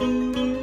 Música